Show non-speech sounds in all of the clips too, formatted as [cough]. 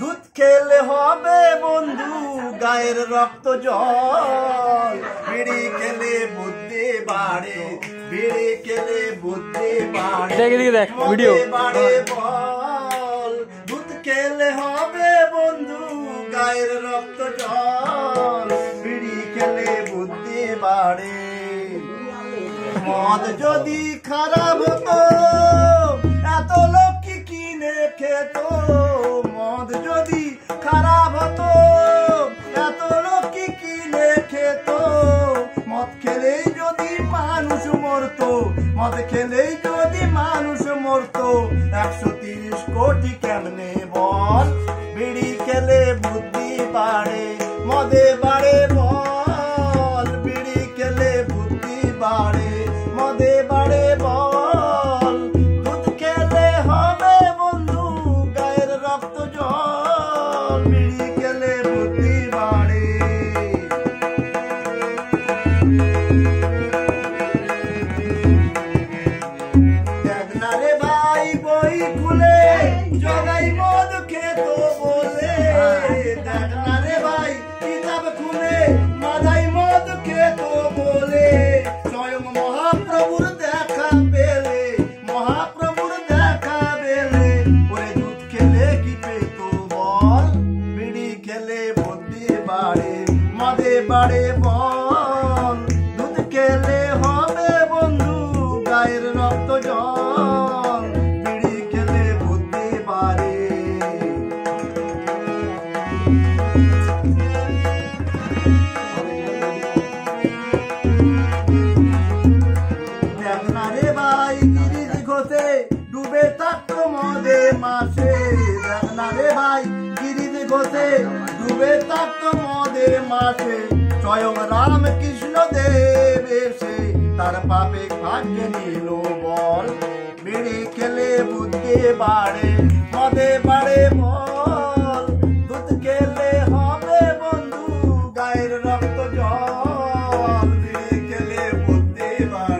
দুধ খেলে হবে বন্ধু গায়ের রক্ত জল। বিড়ি খেলে বুদ্ধি বাড়ে বিড়ি খেলে বুদ্ধি বাড়ে। দেখ ভিডিও। বাড়ে বল। দুধ খেলে হবে বন্ধু গায়ের রক্ত জল। বিড়ি খেলে বুদ্ধি বাড়ে। মদ যদি খারাপ হতো এত লোক কি কিনে খেত। মানুষ মরতো। মদ খেলেই যদি মানুষ মরতো। একশো তিরিশ কোটি কেমনে বল? বিড়ি খেলে বুদ্ধি বাড়ে, মদে বাড়ে বল। বিড়ি খেলে বুদ্ধি বাড়ে, মদে বাড়ে বল। দুধ খেলে হবে বন্ধু, গায়ের রক্ত জল। বিড়ি মহাপ্রভুর দেখা পেলে, মহাপ্রভুর দেখা পেলে, ওরে দুধ খেলে কি পেত বল? বিড়ি খেলে বুদ্ধি বাড়ে, মদে বাড়ে বল। থাকতো মদে মাসে না রে ভাই গিরিজ ঘোষে ডুবে থাকতো মদে মাসে। স্বয়ং রাম কৃষ্ণ দেব এসে তার পাপে ভাগ্যে নিল বল। বিড়ি খেলে বুদ্ধি বাড়ে মদে বাড়ে বল। দুধ খেলে হবে বন্ধু, গায়ের রক্ত জল। বিড়ি খেলে বুদ্ধি বাড়ে।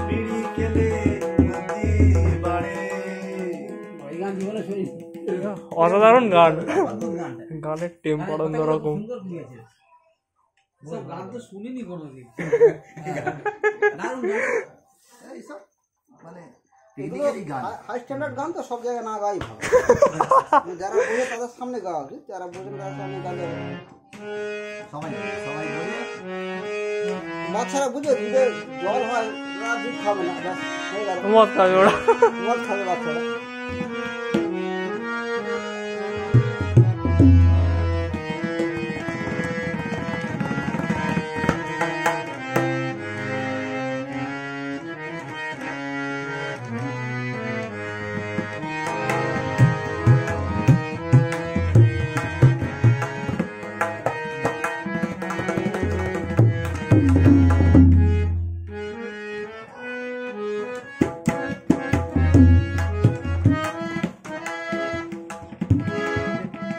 বিড়ি খেলে বুদ্ধি বাড়ে অসাধারণ গান। গানের টেম্পার অন্যরকম। সুন্দর লিখেছে সব গান তো শুনিনি কোনোদিন। দারুণ গান। এইসব মানে হাই স্ট্যান্ডার্ড গান। তো সব জায়গায় না গাই ভালো। [laughs] যারা বোঝে তাদের সামনে গাওয়া উচিত যারা বোঝেন তাদের সামনে গালে সবাই সবাই বলে বাচ্চারা বুঝে দুধে জল হয় ওরা দুধ খাবে না ব্যাস হয়ে গেল মদ খাবে ওরা মদ খাবে বাচ্চারা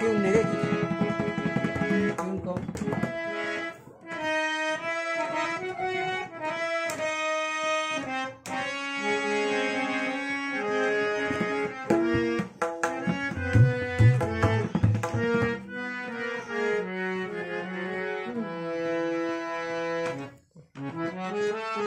Tune Nereki